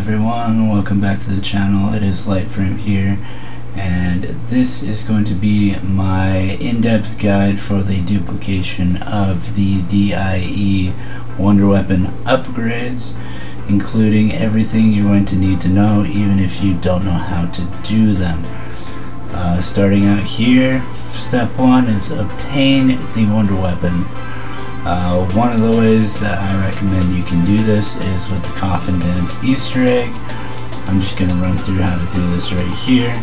everyone, welcome back to the channel. It is Lightframe here and this is going to be my in-depth guide for the duplication of the DIE Wonder Weapon upgrades including everything you're going to need to know even if you don't know how to do them. Uh, starting out here, step one is obtain the Wonder Weapon. Uh, one of the ways that I recommend you can do this is with the Coffin Dance Easter egg. I'm just going to run through how to do this right here.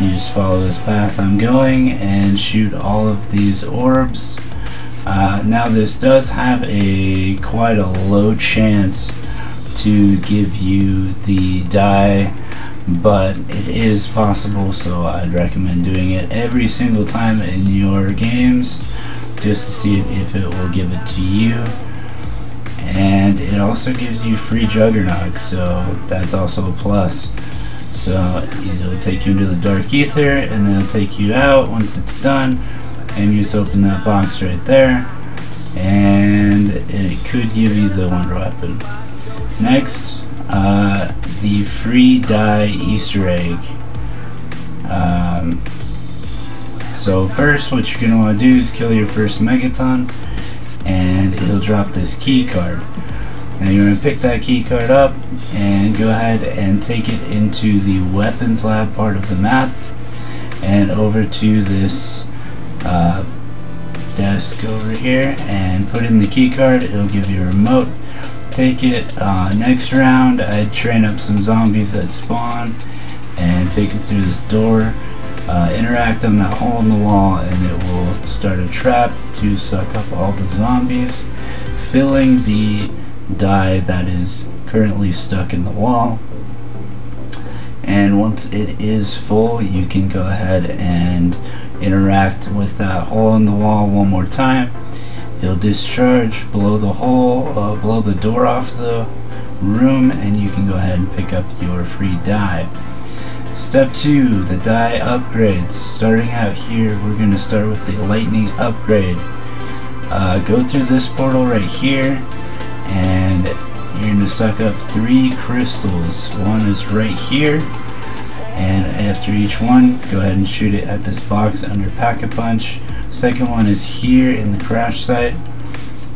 You just follow this path I'm going and shoot all of these orbs. Uh, now this does have a quite a low chance to give you the die but it is possible so I'd recommend doing it every single time in your games just to see if it will give it to you. And it also gives you free Juggernog so that's also a plus. So it'll take you into the Dark ether and then it'll take you out once it's done and you just open that box right there and it could give you the Wonder Weapon next uh, the free die Easter egg um, so first what you're going to want to do is kill your first Megaton and it'll drop this key card. Now you're to pick that key card up and go ahead and take it into the weapons lab part of the map and over to this uh, desk over here and put in the key card. It'll give you a remote. Take it. Uh, next round I'd train up some zombies that spawn and take it through this door uh, interact on that hole in the wall and it will start a trap to suck up all the zombies, filling the die that is currently stuck in the wall. And once it is full, you can go ahead and interact with that hole in the wall one more time. It'll discharge, blow the hole, uh, blow the door off the room, and you can go ahead and pick up your free die. Step 2, the die upgrades. Starting out here, we're going to start with the lightning upgrade. Uh, go through this portal right here, and you're going to suck up three crystals. One is right here, and after each one, go ahead and shoot it at this box under Pack-a-Punch. Second one is here in the crash site.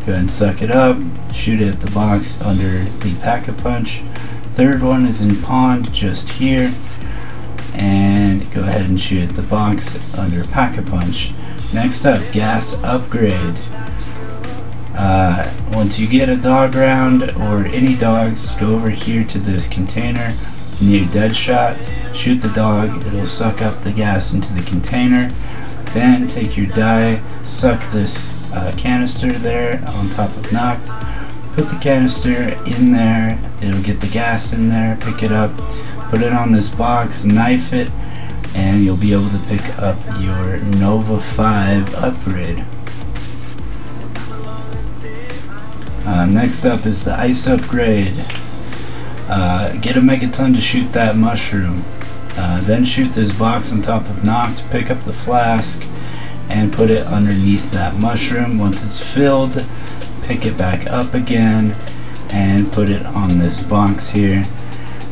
Go ahead and suck it up, shoot it at the box under the Pack-a-Punch. Third one is in Pond, just here and go ahead and shoot at the box under Pack-a-Punch. Next up, gas upgrade. Uh, once you get a dog round or any dogs, go over here to this container near Deadshot, shoot the dog, it'll suck up the gas into the container. Then take your die, suck this uh, canister there on top of Nacht, put the canister in there, it'll get the gas in there, pick it up, put it on this box, knife it, and you'll be able to pick up your Nova 5 upgrade. Uh, next up is the ice upgrade. Uh, get a megaton to shoot that mushroom. Uh, then shoot this box on top of Nacht, pick up the flask, and put it underneath that mushroom. Once it's filled, pick it back up again, and put it on this box here.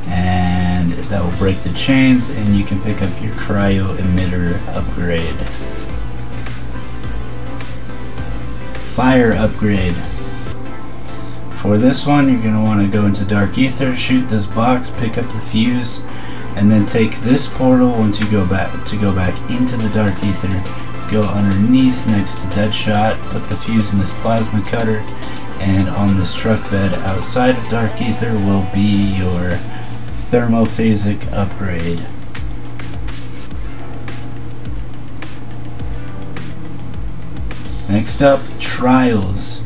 And that will break the chains and you can pick up your cryo emitter upgrade. Fire upgrade. For this one you're going to want to go into Dark Ether, shoot this box, pick up the fuse, and then take this portal once you go back to go back into the Dark Ether. go underneath next to Deadshot, put the fuse in this plasma cutter, and on this truck bed outside of Dark Ether will be your thermophasic upgrade. Next up, trials.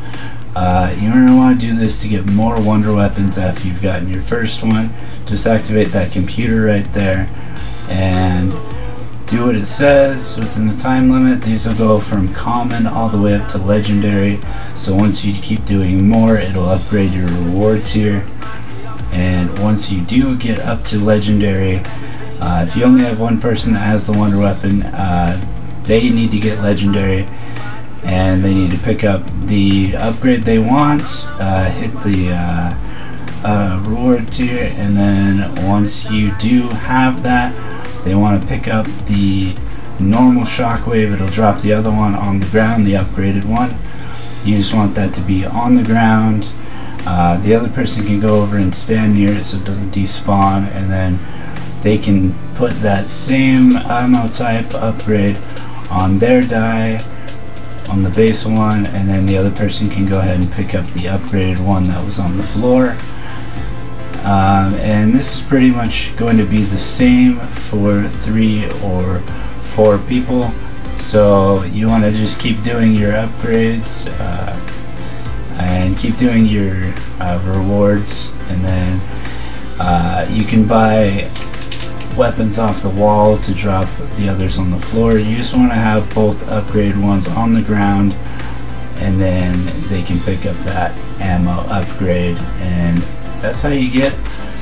Uh, you're going to want to do this to get more wonder weapons after you've gotten your first one. Just activate that computer right there and do what it says within the time limit. These will go from common all the way up to legendary. So once you keep doing more, it'll upgrade your reward tier and once you do get up to legendary uh, if you only have one person that has the wonder weapon uh, they need to get legendary and they need to pick up the upgrade they want uh, hit the uh, uh, reward tier, and then once you do have that, they want to pick up the normal shockwave, it'll drop the other one on the ground, the upgraded one. You just want that to be on the ground. Uh, the other person can go over and stand near it so it doesn't despawn, and then they can put that same ammo type upgrade on their die on the base one and then the other person can go ahead and pick up the upgraded one that was on the floor. Um, and this is pretty much going to be the same for three or four people. So you want to just keep doing your upgrades uh, and keep doing your uh, rewards and then uh, you can buy weapons off the wall to drop the others on the floor. You just want to have both upgrade ones on the ground and then they can pick up that ammo upgrade and that's how you get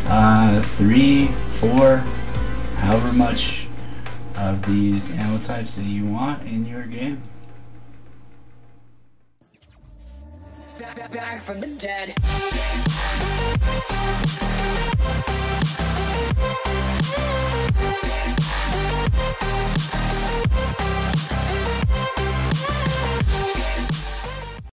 uh, three, four, however much of these ammo types that you want in your game. Back from the dead.